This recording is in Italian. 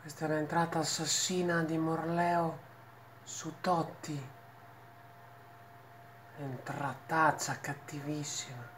Questa è l'entrata assassina di Morleo su Totti. Entrataccia cattivissima.